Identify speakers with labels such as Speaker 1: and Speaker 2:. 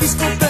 Speaker 1: lápiz